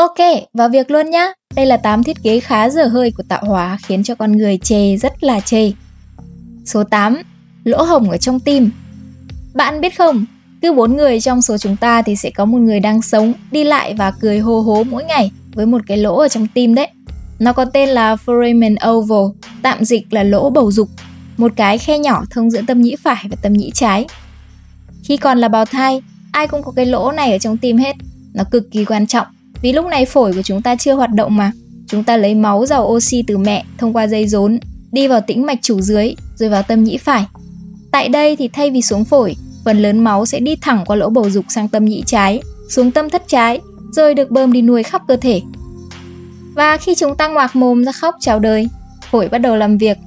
Ok, vào việc luôn nhá. Đây là 8 thiết kế khá dở hơi của tạo hóa khiến cho con người chê rất là chê. Số 8. Lỗ hổng ở trong tim. Bạn biết không, cứ bốn người trong số chúng ta thì sẽ có một người đang sống, đi lại và cười hô hố mỗi ngày với một cái lỗ ở trong tim đấy. Nó có tên là foramen oval, tạm dịch là lỗ bầu dục, một cái khe nhỏ thông giữa tâm nhĩ phải và tâm nhĩ trái. Khi còn là bào thai, ai cũng có cái lỗ này ở trong tim hết. Nó cực kỳ quan trọng vì lúc này phổi của chúng ta chưa hoạt động mà. Chúng ta lấy máu giàu oxy từ mẹ thông qua dây rốn, đi vào tĩnh mạch chủ dưới rồi vào tâm nhĩ phải. Tại đây thì thay vì xuống phổi, phần lớn máu sẽ đi thẳng qua lỗ bầu dục sang tâm nhĩ trái, xuống tâm thất trái, rồi được bơm đi nuôi khắp cơ thể. Và khi chúng ta ngoạc mồm ra khóc chào đời, phổi bắt đầu làm việc.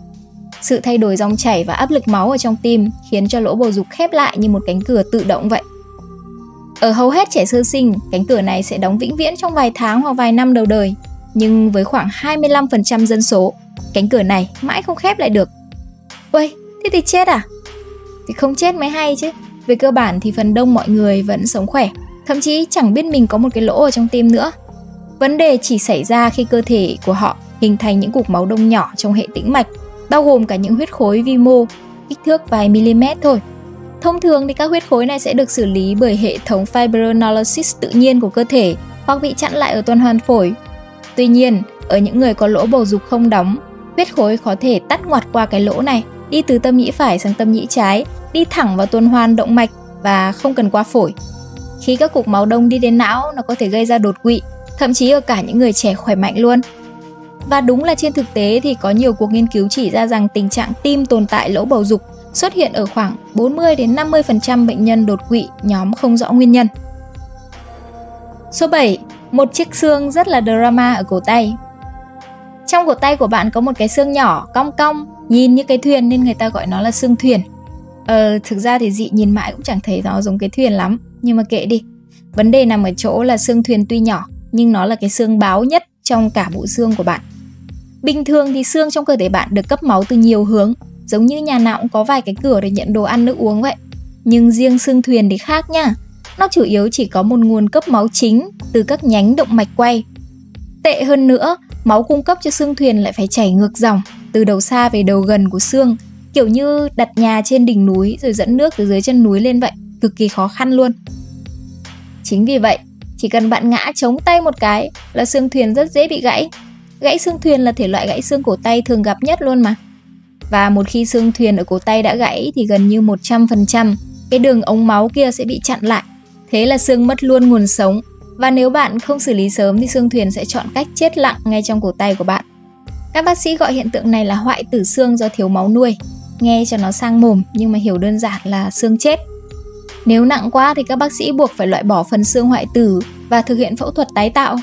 Sự thay đổi dòng chảy và áp lực máu ở trong tim khiến cho lỗ bầu dục khép lại như một cánh cửa tự động vậy. Ở hầu hết trẻ sơ sinh, cánh cửa này sẽ đóng vĩnh viễn trong vài tháng hoặc vài năm đầu đời. Nhưng với khoảng 25% dân số, cánh cửa này mãi không khép lại được. Ôi, thế thì chết à? Thì không chết mới hay chứ. Về cơ bản thì phần đông mọi người vẫn sống khỏe, thậm chí chẳng biết mình có một cái lỗ ở trong tim nữa. Vấn đề chỉ xảy ra khi cơ thể của họ hình thành những cục máu đông nhỏ trong hệ tĩnh mạch, bao gồm cả những huyết khối vi mô, kích thước vài mm thôi. Thông thường thì các huyết khối này sẽ được xử lý bởi hệ thống fibrinolysis tự nhiên của cơ thể hoặc bị chặn lại ở tuần hoàn phổi. Tuy nhiên, ở những người có lỗ bầu dục không đóng, huyết khối có thể tắt ngoặt qua cái lỗ này, đi từ tâm nhĩ phải sang tâm nhĩ trái, đi thẳng vào tuần hoàn động mạch và không cần qua phổi. Khi các cục máu đông đi đến não, nó có thể gây ra đột quỵ, thậm chí ở cả những người trẻ khỏe mạnh luôn. Và đúng là trên thực tế thì có nhiều cuộc nghiên cứu chỉ ra rằng tình trạng tim tồn tại lỗ bầu dục xuất hiện ở khoảng 40 đến 50% bệnh nhân đột quỵ nhóm không rõ nguyên nhân. Số 7. Một chiếc xương rất là drama ở cổ tay. Trong cổ tay của bạn có một cái xương nhỏ, cong cong, nhìn như cái thuyền nên người ta gọi nó là xương thuyền. Ờ, thực ra thì dị nhìn mãi cũng chẳng thấy nó giống cái thuyền lắm, nhưng mà kệ đi. Vấn đề nằm ở chỗ là xương thuyền tuy nhỏ, nhưng nó là cái xương báo nhất trong cả bộ xương của bạn. Bình thường thì xương trong cơ thể bạn được cấp máu từ nhiều hướng, giống như nhà nào cũng có vài cái cửa để nhận đồ ăn nước uống vậy. Nhưng riêng xương thuyền thì khác nha. Nó chủ yếu chỉ có một nguồn cấp máu chính từ các nhánh động mạch quay. Tệ hơn nữa, máu cung cấp cho xương thuyền lại phải chảy ngược dòng từ đầu xa về đầu gần của xương, kiểu như đặt nhà trên đỉnh núi rồi dẫn nước từ dưới chân núi lên vậy, cực kỳ khó khăn luôn. Chính vì vậy, chỉ cần bạn ngã chống tay một cái là xương thuyền rất dễ bị gãy. Gãy xương thuyền là thể loại gãy xương cổ tay thường gặp nhất luôn mà. Và một khi xương thuyền ở cổ tay đã gãy thì gần như 100% cái đường ống máu kia sẽ bị chặn lại. Thế là xương mất luôn nguồn sống. Và nếu bạn không xử lý sớm thì xương thuyền sẽ chọn cách chết lặng ngay trong cổ tay của bạn. Các bác sĩ gọi hiện tượng này là hoại tử xương do thiếu máu nuôi. Nghe cho nó sang mồm nhưng mà hiểu đơn giản là xương chết. Nếu nặng quá thì các bác sĩ buộc phải loại bỏ phần xương hoại tử và thực hiện phẫu thuật tái tạo.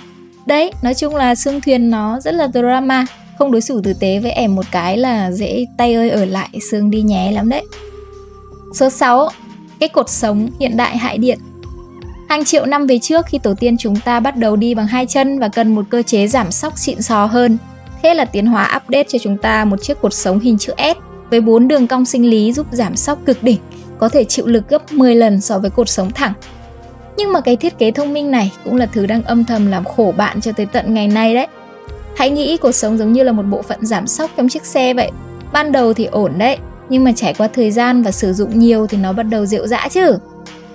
Đấy, nói chung là xương thuyền nó rất là drama không đối xử tử tế với em một cái là dễ tay ơi ở lại xương đi nhé lắm đấy. Số 6. Cái cột sống hiện đại hại điện Hàng triệu năm về trước khi tổ tiên chúng ta bắt đầu đi bằng hai chân và cần một cơ chế giảm sóc xịn sò hơn. Thế là tiến hóa update cho chúng ta một chiếc cột sống hình chữ S với bốn đường cong sinh lý giúp giảm sóc cực đỉnh, có thể chịu lực gấp 10 lần so với cột sống thẳng. Nhưng mà cái thiết kế thông minh này cũng là thứ đang âm thầm làm khổ bạn cho tới tận ngày nay đấy. Hãy nghĩ cuộc sống giống như là một bộ phận giảm sóc trong chiếc xe vậy. Ban đầu thì ổn đấy, nhưng mà trải qua thời gian và sử dụng nhiều thì nó bắt đầu rệu rã chứ.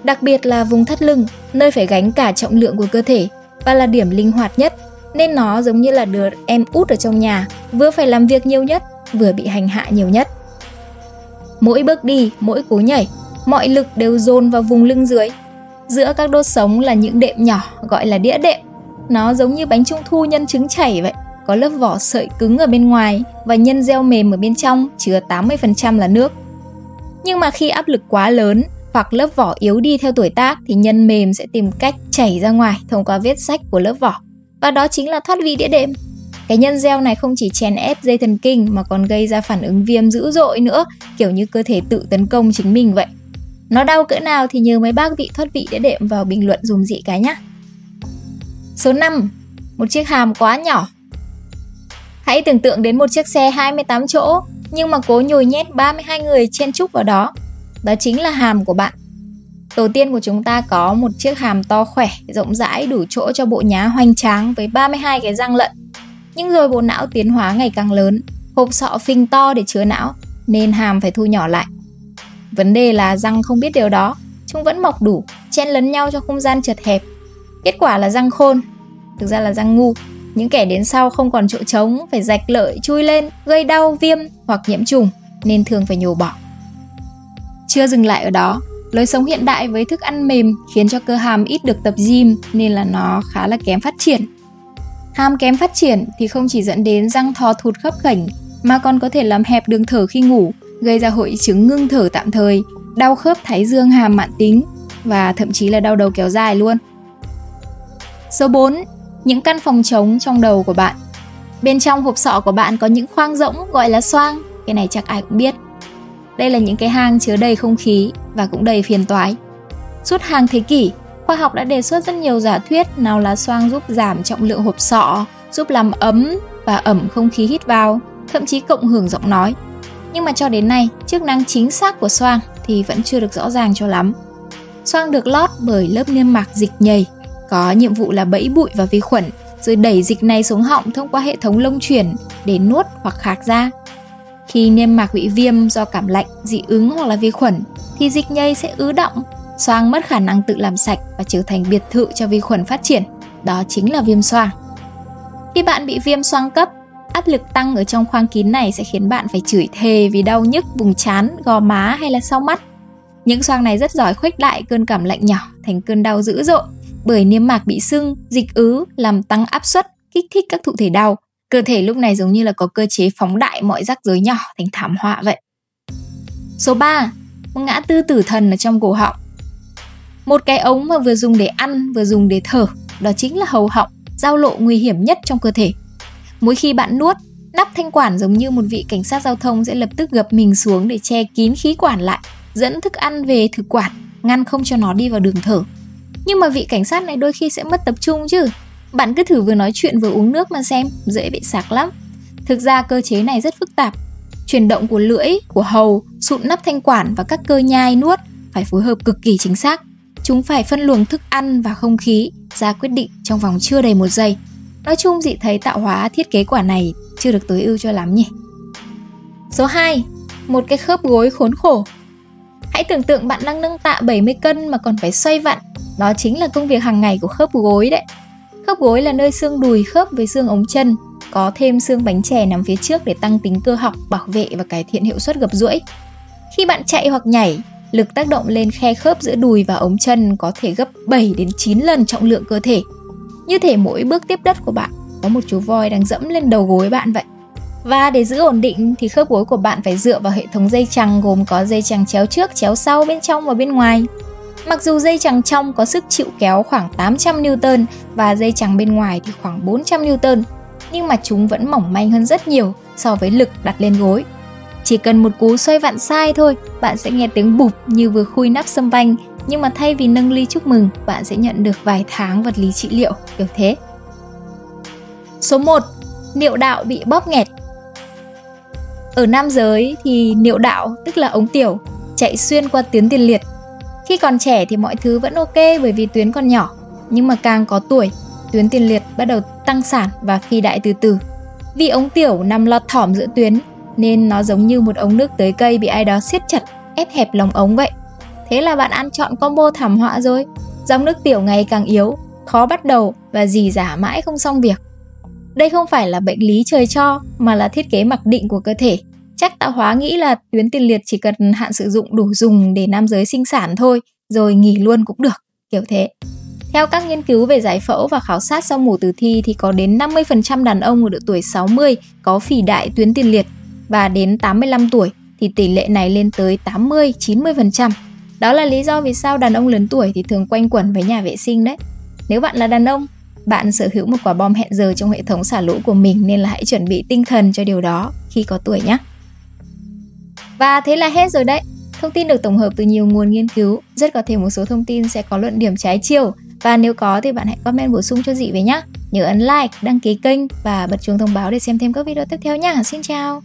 Đặc biệt là vùng thắt lưng, nơi phải gánh cả trọng lượng của cơ thể và là điểm linh hoạt nhất, nên nó giống như là đứa em út ở trong nhà, vừa phải làm việc nhiều nhất, vừa bị hành hạ nhiều nhất. Mỗi bước đi, mỗi cú nhảy, mọi lực đều dồn vào vùng lưng dưới. Giữa các đốt sống là những đệm nhỏ gọi là đĩa đệm. Nó giống như bánh trung thu nhân trứng chảy vậy có lớp vỏ sợi cứng ở bên ngoài và nhân gel mềm ở bên trong chứa 80% là nước. Nhưng mà khi áp lực quá lớn hoặc lớp vỏ yếu đi theo tuổi tác thì nhân mềm sẽ tìm cách chảy ra ngoài thông qua vết sách của lớp vỏ. Và đó chính là thoát vị đĩa đệm. Cái nhân gel này không chỉ chèn ép dây thần kinh mà còn gây ra phản ứng viêm dữ dội nữa, kiểu như cơ thể tự tấn công chính mình vậy. Nó đau cỡ nào thì nhờ mấy bác vị thoát vị đĩa đệm vào bình luận dùm dị cái nhá. Số 5. Một chiếc hàm quá nhỏ Hãy tưởng tượng đến một chiếc xe 28 chỗ nhưng mà cố nhồi nhét 32 người chen chúc vào đó. Đó chính là hàm của bạn. Tổ tiên của chúng ta có một chiếc hàm to khỏe, rộng rãi đủ chỗ cho bộ nhá hoành tráng với 32 cái răng lận. Nhưng rồi bộ não tiến hóa ngày càng lớn, hộp sọ phình to để chứa não, nên hàm phải thu nhỏ lại. Vấn đề là răng không biết điều đó, chúng vẫn mọc đủ, chen lấn nhau cho không gian chật hẹp. Kết quả là răng khôn, thực ra là răng ngu. Những kẻ đến sau không còn chỗ trống, phải rạch lợi chui lên, gây đau, viêm hoặc nhiễm trùng, nên thường phải nhổ bỏ. Chưa dừng lại ở đó, lối sống hiện đại với thức ăn mềm khiến cho cơ hàm ít được tập gym nên là nó khá là kém phát triển. Hàm kém phát triển thì không chỉ dẫn đến răng thò thụt khớp khểnh mà còn có thể làm hẹp đường thở khi ngủ, gây ra hội chứng ngưng thở tạm thời, đau khớp thái dương hàm mạn tính và thậm chí là đau đầu kéo dài luôn. Số 4. Những căn phòng trống trong đầu của bạn. Bên trong hộp sọ của bạn có những khoang rỗng gọi là xoang, cái này chắc ai cũng biết. Đây là những cái hang chứa đầy không khí và cũng đầy phiền toái. Suốt hàng thế kỷ, khoa học đã đề xuất rất nhiều giả thuyết nào là xoang giúp giảm trọng lượng hộp sọ, giúp làm ấm và ẩm không khí hít vào, thậm chí cộng hưởng giọng nói. Nhưng mà cho đến nay, chức năng chính xác của xoang thì vẫn chưa được rõ ràng cho lắm. Xoang được lót bởi lớp niêm mạc dịch nhầy, có nhiệm vụ là bẫy bụi và vi khuẩn, rồi đẩy dịch này xuống họng thông qua hệ thống lông chuyển để nuốt hoặc khạc ra. Khi niêm mạc bị viêm do cảm lạnh, dị ứng hoặc là vi khuẩn thì dịch nhây sẽ ứ động, xoang mất khả năng tự làm sạch và trở thành biệt thự cho vi khuẩn phát triển. Đó chính là viêm xoang. Khi bạn bị viêm xoang cấp, áp lực tăng ở trong khoang kín này sẽ khiến bạn phải chửi thề vì đau nhức vùng trán, gò má hay là sau mắt. Những xoang này rất giỏi khuếch đại cơn cảm lạnh nhỏ thành cơn đau dữ dội bởi niêm mạc bị sưng, dịch ứ làm tăng áp suất, kích thích các thụ thể đau. Cơ thể lúc này giống như là có cơ chế phóng đại mọi rắc rối nhỏ thành thảm họa vậy. Số 3. Một ngã tư tử thần ở trong cổ họng. Một cái ống mà vừa dùng để ăn vừa dùng để thở, đó chính là hầu họng, giao lộ nguy hiểm nhất trong cơ thể. Mỗi khi bạn nuốt, nắp thanh quản giống như một vị cảnh sát giao thông sẽ lập tức gập mình xuống để che kín khí quản lại, dẫn thức ăn về thực quản, ngăn không cho nó đi vào đường thở. Nhưng mà vị cảnh sát này đôi khi sẽ mất tập trung chứ, bạn cứ thử vừa nói chuyện vừa uống nước mà xem, dễ bị sạc lắm. Thực ra cơ chế này rất phức tạp. Chuyển động của lưỡi, của hầu, sụn nắp thanh quản và các cơ nhai nuốt phải phối hợp cực kỳ chính xác. Chúng phải phân luồng thức ăn và không khí ra quyết định trong vòng chưa đầy một giây. Nói chung dị thấy tạo hóa thiết kế quả này chưa được tối ưu cho lắm nhỉ. Số 2. Một cái khớp gối khốn khổ. Hãy tưởng tượng bạn đang nâng tạ 70 cân mà còn phải xoay vặn. Đó chính là công việc hàng ngày của khớp gối đấy. Khớp gối là nơi xương đùi khớp với xương ống chân, có thêm xương bánh chè nằm phía trước để tăng tính cơ học, bảo vệ và cải thiện hiệu suất gập duỗi. Khi bạn chạy hoặc nhảy, lực tác động lên khe khớp giữa đùi và ống chân có thể gấp 7 đến 9 lần trọng lượng cơ thể. Như thể mỗi bước tiếp đất của bạn có một chú voi đang dẫm lên đầu gối bạn vậy. Và để giữ ổn định thì khớp gối của bạn phải dựa vào hệ thống dây chằng gồm có dây chằng chéo trước, chéo sau, bên trong và bên ngoài. Mặc dù dây chằng trong có sức chịu kéo khoảng 800 Newton và dây chằng bên ngoài thì khoảng 400 Newton, nhưng mà chúng vẫn mỏng manh hơn rất nhiều so với lực đặt lên gối. Chỉ cần một cú xoay vặn sai thôi, bạn sẽ nghe tiếng bụp như vừa khui nắp sâm banh, nhưng mà thay vì nâng ly chúc mừng, bạn sẽ nhận được vài tháng vật lý trị liệu, kiểu thế. Số 1. Niệu đạo bị bóp nghẹt ở nam giới thì niệu đạo, tức là ống tiểu, chạy xuyên qua tuyến tiền liệt khi còn trẻ thì mọi thứ vẫn ok bởi vì tuyến còn nhỏ, nhưng mà càng có tuổi, tuyến tiền liệt bắt đầu tăng sản và phi đại từ từ. Vì ống tiểu nằm lọt thỏm giữa tuyến nên nó giống như một ống nước tới cây bị ai đó siết chặt, ép hẹp lòng ống vậy. Thế là bạn ăn chọn combo thảm họa rồi. Dòng nước tiểu ngày càng yếu, khó bắt đầu và dì giả mãi không xong việc. Đây không phải là bệnh lý trời cho mà là thiết kế mặc định của cơ thể chắc tạo hóa nghĩ là tuyến tiền liệt chỉ cần hạn sử dụng đủ dùng để nam giới sinh sản thôi, rồi nghỉ luôn cũng được, kiểu thế. Theo các nghiên cứu về giải phẫu và khảo sát sau mổ tử thi thì có đến 50% đàn ông ở độ tuổi 60 có phì đại tuyến tiền liệt và đến 85 tuổi thì tỷ lệ này lên tới 80-90%. Đó là lý do vì sao đàn ông lớn tuổi thì thường quanh quẩn với nhà vệ sinh đấy. Nếu bạn là đàn ông, bạn sở hữu một quả bom hẹn giờ trong hệ thống xả lũ của mình nên là hãy chuẩn bị tinh thần cho điều đó khi có tuổi nhé. Và thế là hết rồi đấy. Thông tin được tổng hợp từ nhiều nguồn nghiên cứu, rất có thể một số thông tin sẽ có luận điểm trái chiều. Và nếu có thì bạn hãy comment bổ sung cho dị về nhé. Nhớ ấn like, đăng ký kênh và bật chuông thông báo để xem thêm các video tiếp theo nhé. Xin chào!